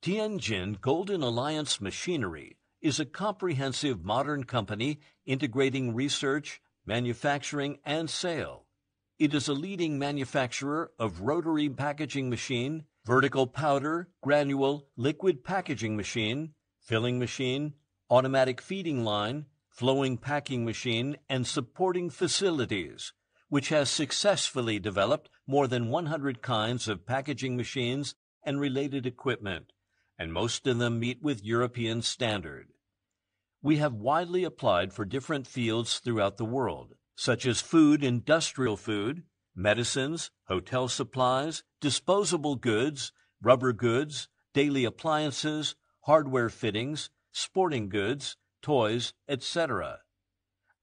Tianjin Golden Alliance Machinery is a comprehensive modern company integrating research, manufacturing, and sale. It is a leading manufacturer of rotary packaging machine, vertical powder, granule, liquid packaging machine, filling machine, automatic feeding line, flowing packing machine, and supporting facilities, which has successfully developed more than 100 kinds of packaging machines and related equipment, and most of them meet with European standard. We have widely applied for different fields throughout the world, such as food, industrial food, medicines, hotel supplies, disposable goods, rubber goods, daily appliances, hardware fittings, sporting goods, toys, etc.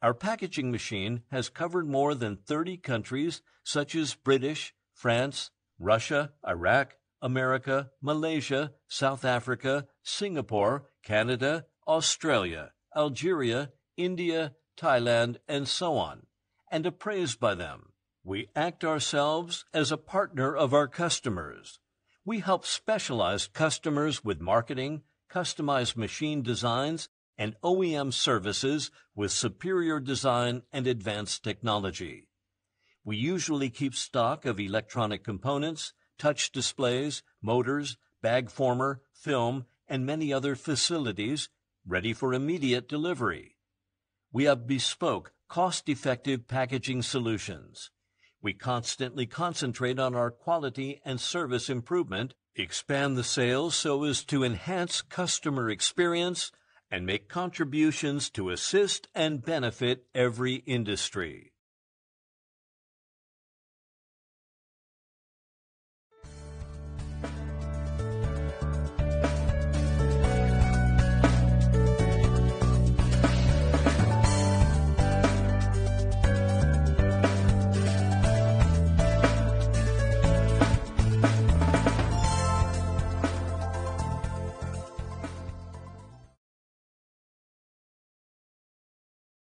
Our packaging machine has covered more than 30 countries such as British, France, Russia, Iraq, America, Malaysia, South Africa, Singapore, Canada, Australia, Algeria, India, Thailand, and so on, and appraised by them. We act ourselves as a partner of our customers. We help specialized customers with marketing, customized machine designs, and OEM services with superior design and advanced technology. We usually keep stock of electronic components, touch displays, motors, bag former, film, and many other facilities ready for immediate delivery. We have bespoke, cost-effective packaging solutions. We constantly concentrate on our quality and service improvement, expand the sales so as to enhance customer experience, and make contributions to assist and benefit every industry.